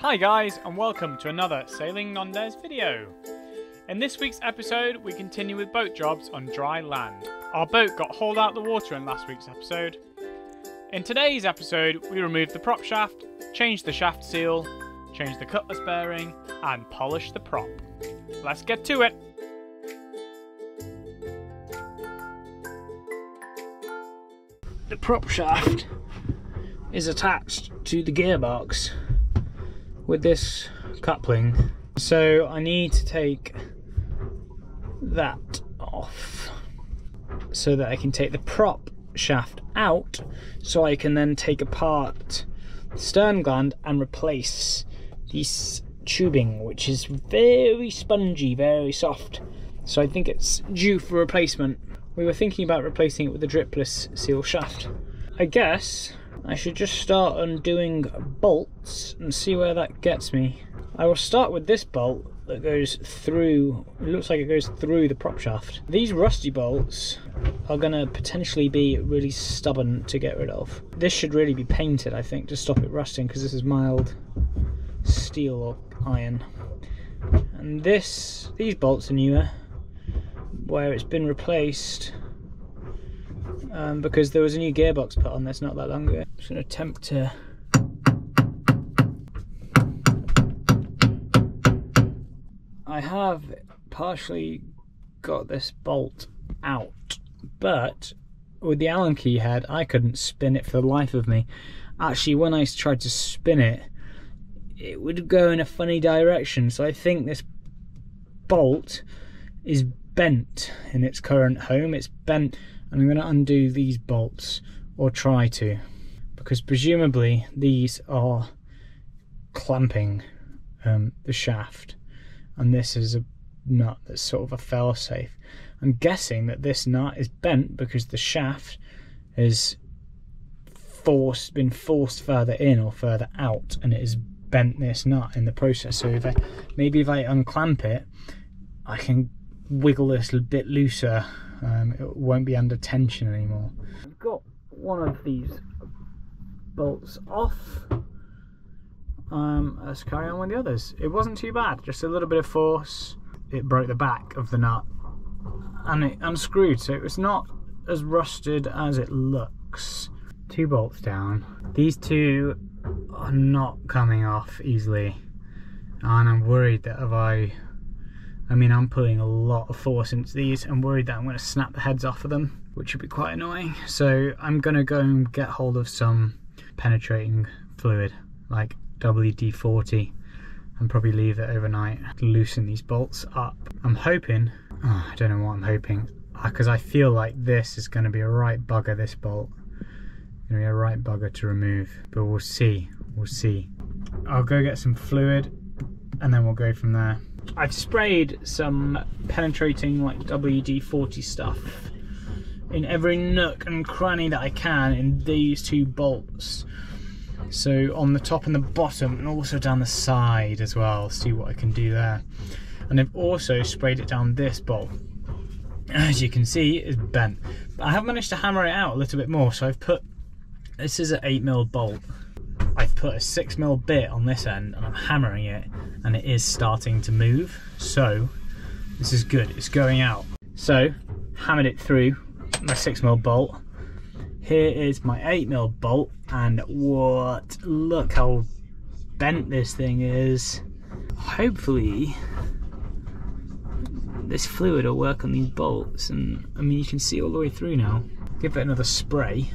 Hi guys and welcome to another Sailing Nendaz video. In this week's episode we continue with boat jobs on dry land. Our boat got hauled out the water in last week's episode. In today's episode we removed the prop shaft, changed the shaft seal, changed the cutlass bearing and polished the prop. Let's get to it! The prop shaft is attached to the gearbox with this coupling. So I need to take that off so that I can take the prop shaft out so I can then take apart the stern gland and replace this tubing which is very spongy, very soft. So I think it's due for replacement. We were thinking about replacing it with a dripless seal shaft. I guess I should just start undoing bolts and see where that gets me. I will start with this bolt that goes through, it looks like it goes through the prop shaft. These rusty bolts are going to potentially be really stubborn to get rid of. This should really be painted I think to stop it rusting because this is mild steel or iron. And this, these bolts are newer where it's been replaced um, because there was a new gearbox put on this not that long ago. Just going to attempt to I have partially got this bolt out but with the Allen key head I couldn't spin it for the life of me. Actually when I tried to spin it it would go in a funny direction so I think this bolt is bent in its current home. It's bent and I'm going to undo these bolts or try to because presumably these are clamping um, the shaft and this is a nut that's sort of a fail safe. I'm guessing that this nut is bent because the shaft has forced been forced further in or further out and it has bent this nut in the process so if I, maybe if I unclamp it I can wiggle this a bit looser um, it won't be under tension anymore. I've got one of these bolts off. Um, let's carry on with the others. It wasn't too bad, just a little bit of force. It broke the back of the nut and it unscrewed, so it was not as rusted as it looks. Two bolts down. These two are not coming off easily, and I'm worried that if I I mean, I'm putting a lot of force into these. I'm worried that I'm going to snap the heads off of them, which would be quite annoying. So I'm going to go and get hold of some penetrating fluid, like WD-40, and probably leave it overnight to loosen these bolts up. I'm hoping, oh, I don't know what I'm hoping, ah, because I feel like this is going to be a right bugger, this bolt. Going to be a right bugger to remove, but we'll see, we'll see. I'll go get some fluid and then we'll go from there. I've sprayed some penetrating like WD-40 stuff in every nook and cranny that I can in these two bolts. So on the top and the bottom and also down the side as well, see what I can do there. And I've also sprayed it down this bolt. As you can see, it's bent. But I have managed to hammer it out a little bit more, so I've put, this is an 8mm bolt. I've put a 6mm bit on this end and I'm hammering it and it is starting to move. So this is good, it's going out. So hammered it through my 6mm bolt. Here is my 8mm bolt and what, look how bent this thing is. Hopefully this fluid will work on these bolts and I mean you can see all the way through now. Give it another spray,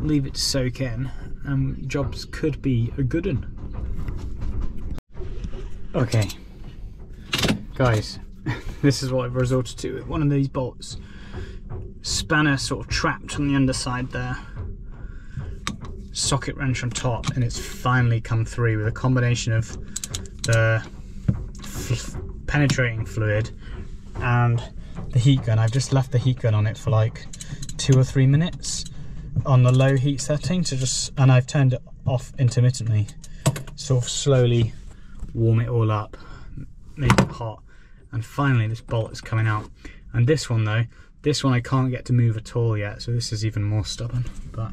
leave it to soak in and jobs could be a good one. Okay, guys, this is what I've resorted to. One of these bolts, spanner sort of trapped on the underside there, socket wrench on top, and it's finally come through with a combination of the penetrating fluid and the heat gun. I've just left the heat gun on it for like two or three minutes on the low heat setting to just, and I've turned it off intermittently, sort of slowly warm it all up, make it hot, and finally this bolt is coming out. And this one though, this one I can't get to move at all yet, so this is even more stubborn. But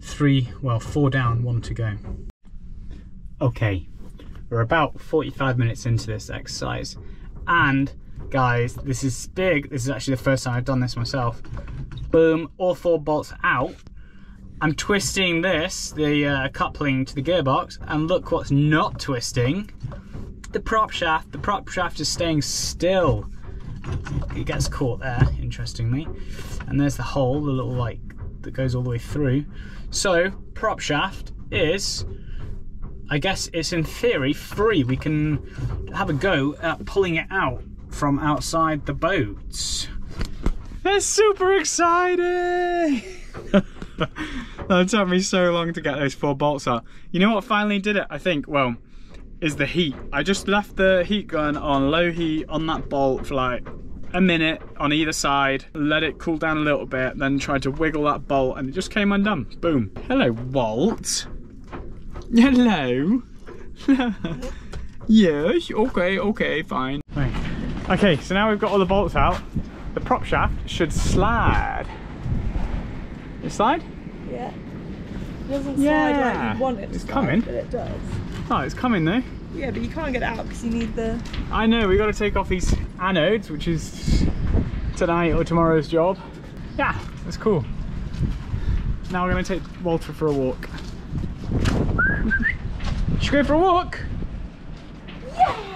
three, well, four down, one to go. Okay, We're about 45 minutes into this exercise. And guys, this is big. This is actually the first time I've done this myself. Boom, all four bolts out. I'm twisting this, the uh, coupling to the gearbox, and look what's not twisting. The prop shaft. The prop shaft is staying still. It gets caught there, interestingly. And there's the hole, the little like that goes all the way through. So, prop shaft is I guess it's in theory free. We can have a go at pulling it out from outside the boats. That's super exciting! that took me so long to get those four bolts out. You know what finally did it, I think? Well, is the heat. I just left the heat gun on low heat on that bolt for like a minute on either side, let it cool down a little bit, then tried to wiggle that bolt and it just came undone. Boom. Hello, Walt. Hello. yes, okay, okay, fine. Okay, so now we've got all the bolts out. The prop shaft should slide. It slide? Yeah. It doesn't Yeah. slide like you want it to It's slide, coming. but it does. Oh, it's coming though. Yeah, but you can't get it out because you need the... I know, we've got to take off these anodes, which is tonight or tomorrow's job. Yeah, that's cool. Now we're going to take Walter for a walk. Should we go for a walk? Yeah!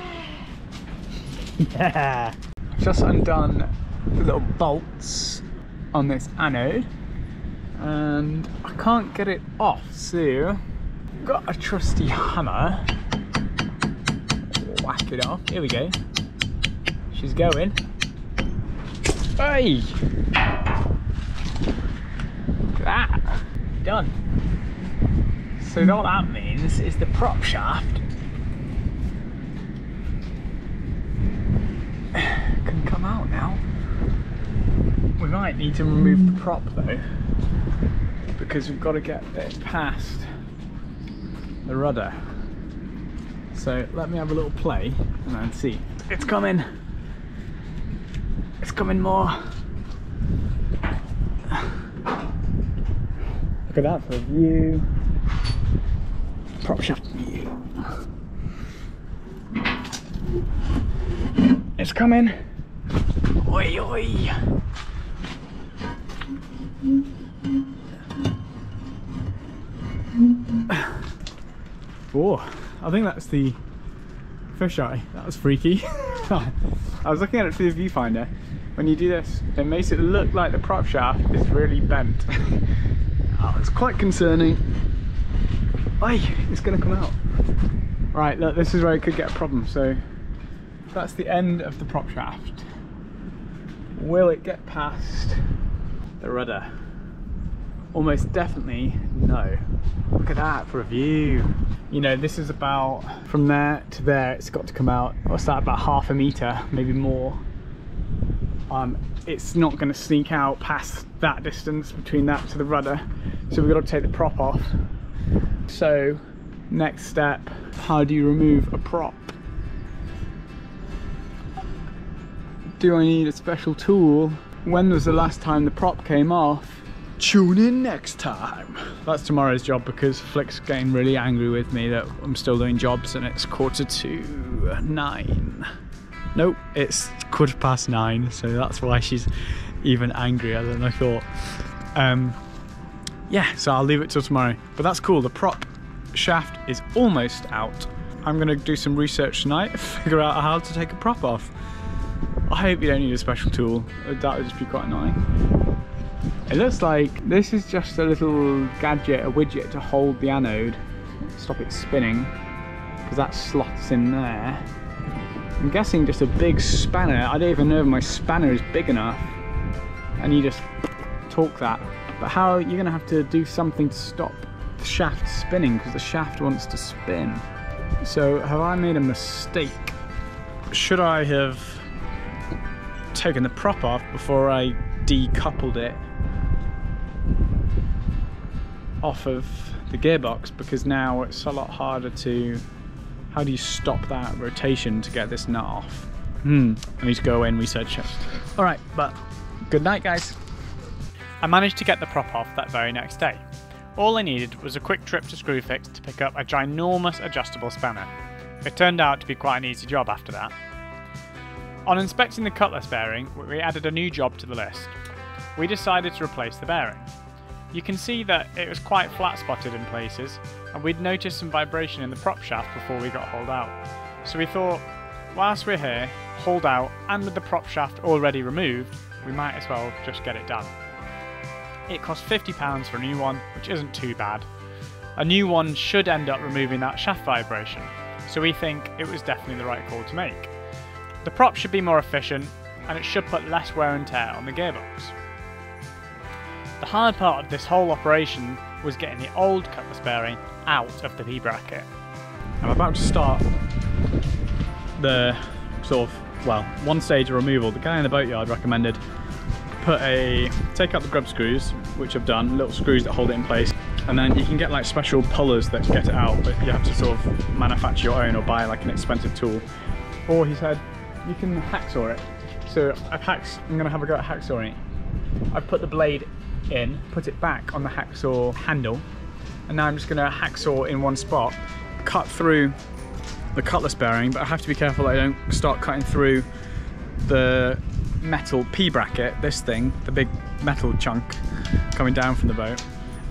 Yeah. Just undone little bolts on this anode and I can't get it off, so I've got a trusty hammer whack it off. Here we go. She's going. Hey! That. Done. So what that means is the prop shaft can come out now. We might need to remove the prop though because we've got to get it past the rudder. So let me have a little play and then see. It's coming. It's coming more. Look at that for a view. Prop shaft view. It's coming. Oi oi. Oh, I think that's the fisheye. That was freaky. I was looking at it through the viewfinder. When you do this, it makes it look like the prop shaft is really bent. oh, it's quite concerning. Oi, it's gonna come out. Right, look, this is where it could get a problem. So that's the end of the prop shaft. Will it get past the rudder? Almost definitely no. Look at that for a view. You know, this is about from there to there, it's got to come out, what's that, about half a meter, maybe more. Um, it's not going to sneak out past that distance between that to the rudder. So we've got to take the prop off. So, next step, how do you remove a prop? Do I need a special tool? When was the last time the prop came off? Tune in next time. That's tomorrow's job because Flick's getting really angry with me that I'm still doing jobs and it's quarter to nine. Nope, it's quarter past nine, so that's why she's even angrier than I thought. Um, yeah, so I'll leave it till tomorrow. But that's cool, the prop shaft is almost out. I'm gonna do some research tonight, figure out how to take a prop off. I hope you don't need a special tool, that would just be quite annoying. It looks like this is just a little gadget, a widget to hold the anode, stop it spinning, because that slots in there. I'm guessing just a big spanner. I don't even know if my spanner is big enough. And you just torque that. But how you're gonna have to do something to stop the shaft spinning because the shaft wants to spin. So have I made a mistake? Should I have taken the prop off before I decoupled it off of the gearbox because now it's a lot harder to how do you stop that rotation to get this nut off hmm I need to go away and research it all right but good night guys I managed to get the prop off that very next day all I needed was a quick trip to Screwfix to pick up a ginormous adjustable spanner It turned out to be quite an easy job after that. On inspecting the cutlass bearing, we added a new job to the list. We decided to replace the bearing. You can see that it was quite flat spotted in places, and we'd noticed some vibration in the prop shaft before we got hauled out. So we thought, whilst we're here, hauled out, and with the prop shaft already removed, we might as well just get it done. It cost £50 for a new one, which isn't too bad. A new one should end up removing that shaft vibration, so we think it was definitely the right call to make. The prop should be more efficient, and it should put less wear and tear on the gearbox. The hard part of this whole operation was getting the old cutlass bearing out of the P bracket. I'm about to start the sort of, well, one stage of removal. The guy in the boatyard recommended put a, take out the grub screws, which I've done, little screws that hold it in place, and then you can get like special pullers that get it out, but you have to sort of manufacture your own or buy like an expensive tool. Or he said, you can hacksaw it. So I've hacks, I'm gonna have a go at hacksawing it. I've put the blade in, put it back on the hacksaw handle, and now I'm just gonna hacksaw in one spot, cut through the cutlass bearing, but I have to be careful that I don't start cutting through the metal P bracket, this thing, the big metal chunk coming down from the boat.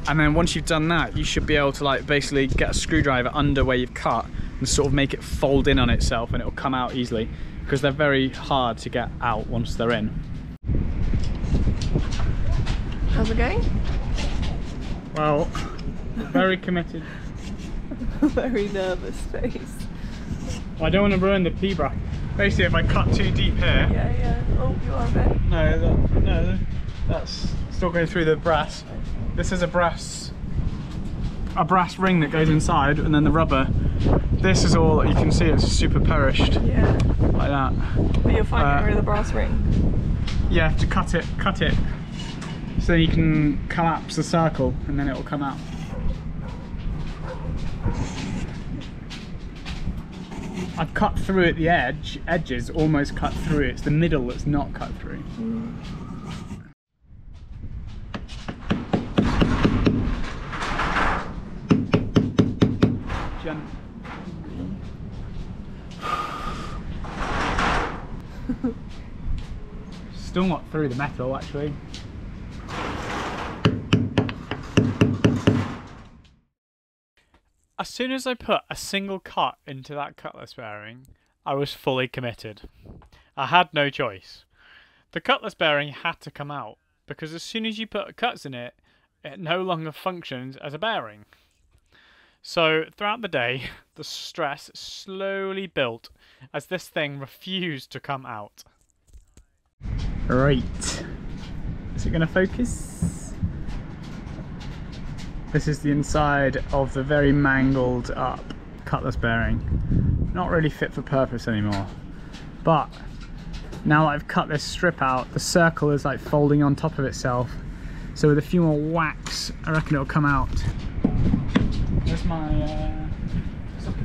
And then once you've done that, you should be able to like basically get a screwdriver under where you've cut and sort of make it fold in on itself and it'll come out easily because they're very hard to get out once they're in. How's it going? Well, very committed. Very nervous face. I don't want to ruin the P bracket. Basically, if I cut too deep here, Yeah, yeah. Oh, you are a bit. no, that, no, that's still going through the brass. This is a brass, a brass ring that goes inside, and then the rubber. This is all you can see. It's super perished Yeah. like that. But you're fine Uh, getting rid of the brass ring. Yeah, have to cut it, cut it, so you can collapse the circle, and then it will come out. I've cut through at the edge, edges almost cut through. It's the middle that's not cut through. Still not through the metal actually. As soon as I put a single cut into that cutlass bearing, I was fully committed. I had no choice. The cutlass bearing had to come out because as soon as you put cuts in it, it no longer functions as a bearing. So throughout the day, the stress slowly built as this thing refused to come out. Right. Is it going to focus? This is the inside of the very mangled up cutlass bearing. Not really fit for purpose anymore. But now that I've cut this strip out, the circle is like folding on top of itself. So with a few more whacks, I reckon it'll come out. There's my, uh,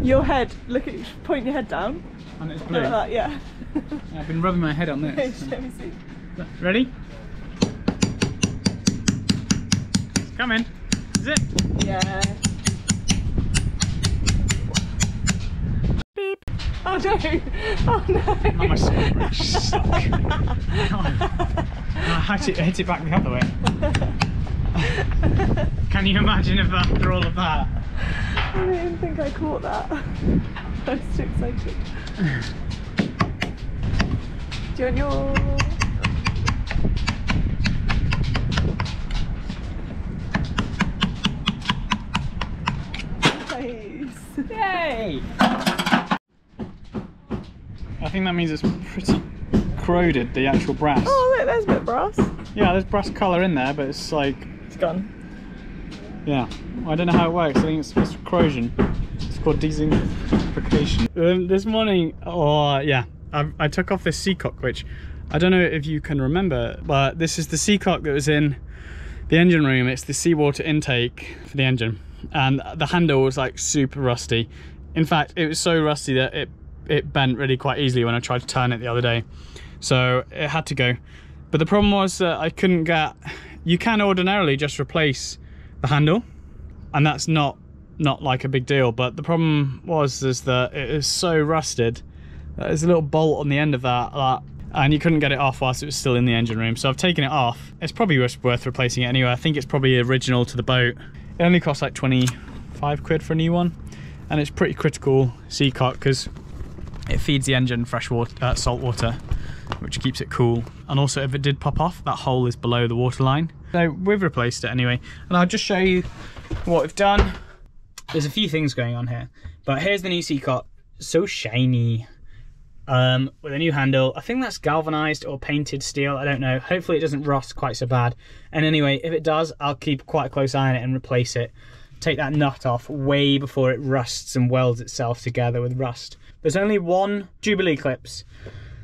Your head. Look at. Point your head down. and it's blue. That. Yeah. I've been rubbing my head on this. Let me see. Ready? It's coming. Is it? Yeah. Oh, Beep. Oh no! Oh no! Oh, my suck. I hit it, hit it back the other way. Can you imagine if after all of that? I didn't even think I caught that. I was too excited. Do you want your? I think that means it's pretty corroded, the actual brass. Oh look, there's a bit of brass. Yeah, there's brass colour in there, but it's like, It's gone. yeah. I don't know how it works. I think it's, it's corrosion. It's called dezincification. Um, this morning, oh yeah, I, I took off this seacock, which I don't know if you can remember, but this is the seacock that was in the engine room. It's the seawater intake for the engine, and the handle was like super rusty. In fact, it was so rusty that it it bent really quite easily when I tried to turn it the other day. So it had to go. But the problem was that I couldn't get. You can ordinarily just replace the handle, and that's not not like a big deal. But the problem was is that it is so rusted. There's a little bolt on the end of that, that and you couldn't get it off whilst it was still in the engine room. So I've taken it off. It's probably worth replacing it anyway. I think it's probably original to the boat. It only costs like 25 quid for a new one. And it's pretty critical Seacock because it feeds the engine fresh water, uh, salt water, which keeps it cool. And also if it did pop off, that hole is below the water line. So we've replaced it anyway. And I'll just show you what we've done. There's a few things going on here, but here's the new Seacock. So shiny um, with a new handle. I think that's galvanized or painted steel. I don't know. Hopefully it doesn't rust quite so bad. And anyway, if it does, I'll keep quite a close eye on it and replace it. Take that nut off way before it rusts and welds itself together with rust. There's only one Jubilee clips.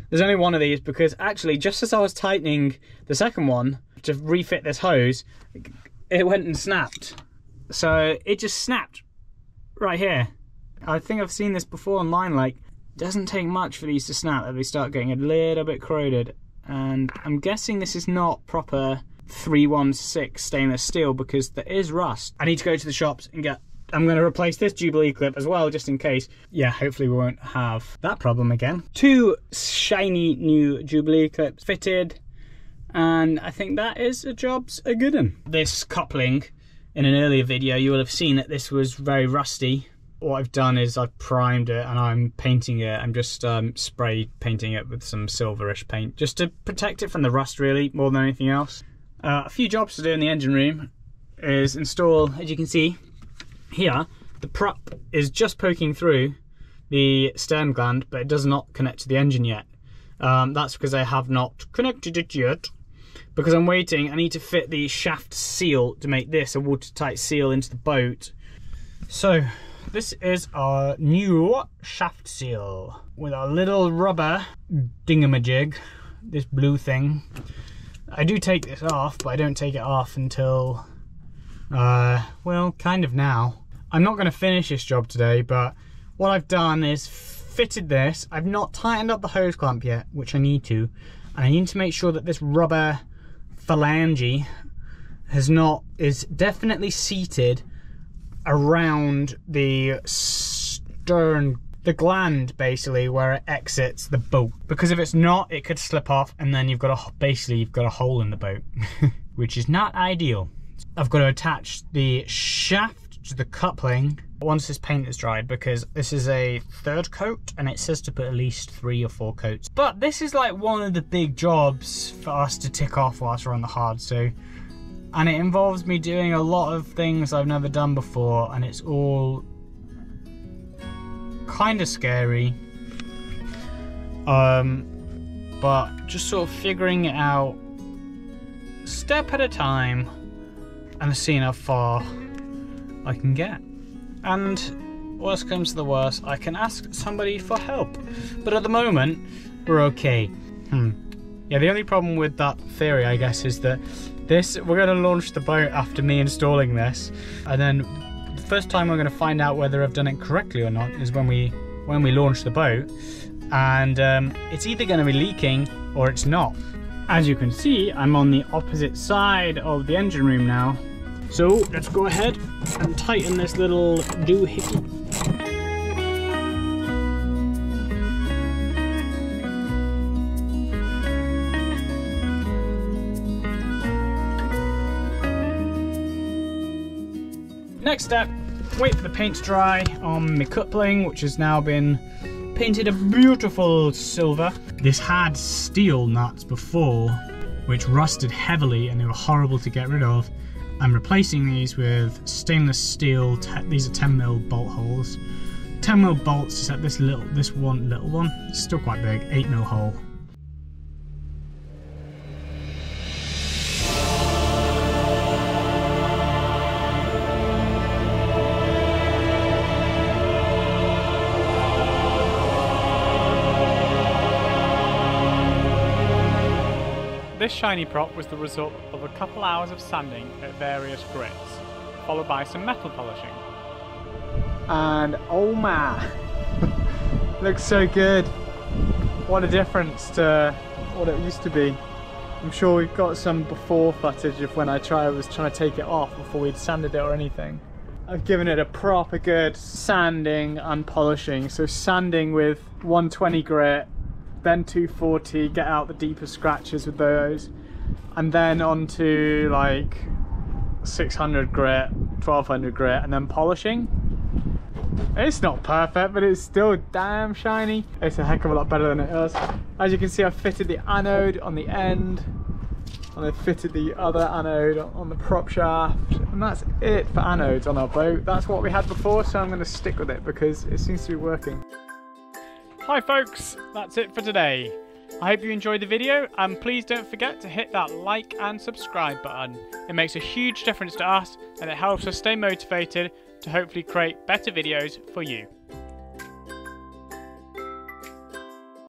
There's only one of these because actually just as I was tightening the second one to refit this hose, it went and snapped. So it just snapped right here. I think I've seen this before online, like doesn't take much for these to snap if they start getting a little bit corroded. And I'm guessing this is not proper 316 stainless steel because there is rust. I need to go to the shops and get I'm going to replace this Jubilee clip as well, just in case. Yeah, hopefully we won't have that problem again. Two shiny new Jubilee clips fitted, and I think that is a job's a good one. This coupling, in an earlier video, you will have seen that this was very rusty what I've done is I've primed it and I'm painting it. I'm just um, spray painting it with some silverish paint just to protect it from the rust really more than anything else. Uh, a few jobs to do in the engine room is install, as you can see here, the prop is just poking through the stern gland but it does not connect to the engine yet. Um, that's because I have not connected it yet because I'm waiting. I need to fit the shaft seal to make this a watertight seal into the boat. So this is our new shaft seal with our little rubber dingamajig, this blue thing. I do take this off, but I don't take it off until, uh, well, kind of now. I'm not going to finish this job today, but what I've done is fitted this. I've not tightened up the hose clamp yet, which I need to. And I need to make sure that this rubber phalange has not, is definitely seated around the stern the gland basically where it exits the boat. Because if it's not it could slip off and then you've got a basically you've got a hole in the boat which is not ideal. I've got to attach the shaft to the coupling once this paint is dried because this is a third coat and it says to put at least three or four coats. But this is like one of the big jobs for us to tick off whilst we're on the hard so and it involves me doing a lot of things I've never done before and it's all kind of scary. Um but just sort of figuring it out step at a time and seeing how far I can get. And worst comes to the worst I can ask somebody for help. But at the moment we're okay. Hmm. Yeah the only problem with that theory I guess is that this, we're going to launch the boat after me installing this, and then the first time we're going to find out whether I've done it correctly or not is when we when we launch the boat, and um, it's either going to be leaking or it's not. As you can see, I'm on the opposite side of the engine room now. So let's go ahead and tighten this little doohickey. Next step, wait for the paint to dry on my coupling, which has now been painted a beautiful silver. This had steel nuts before, which rusted heavily and they were horrible to get rid of. I'm replacing these with stainless steel, these are 10mm bolt holes. 10mm bolts except this little, this one little one, it's still quite big, 8mm hole. This shiny prop was the result of a couple hours of sanding at various grits, followed by some metal polishing. And oh man, looks so good. What a difference to what it used to be. I'm sure we've got some before footage of when I try, was trying to take it off before we'd sanded it or anything. I've given it a proper good sanding and polishing. So sanding with 120 grit, then 240, get out the deeper scratches with those, and then onto like 600 grit, 1200 grit, and then polishing. It's not perfect, but it's still damn shiny. It's a heck of a lot better than it was. As you can see, I've fitted the anode on the end, and I've fitted the other anode on the prop shaft, and that's it for anodes on our boat. That's what we had before, so I'm going to stick with it because it seems to be working. Hi folks, that's it for today. I hope you enjoyed the video and please don't forget to hit that like and subscribe button. It makes a huge difference to us and it helps us stay motivated to hopefully create better videos for you.